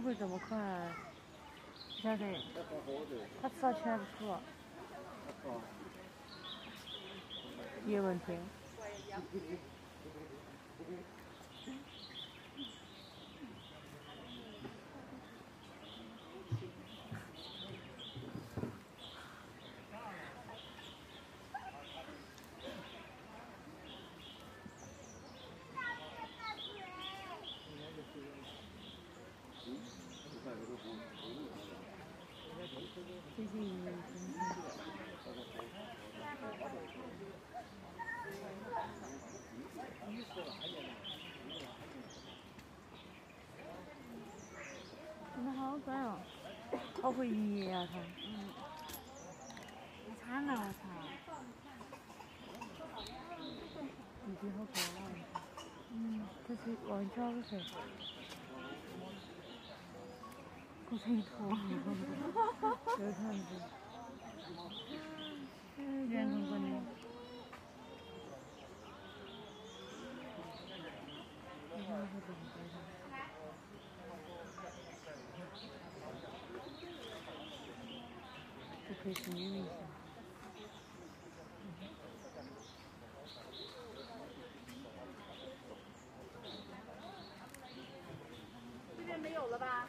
不会这么快，不晓得。他吃了全部吐。叶问天。谢谢你们。真的好乖哦，好会演啊他。嗯。惨了，我操！弟弟好乖啊。嗯，这是王小噻。不成图，这样子，圆滚滚的，不愧是女明星。这边没有了吧？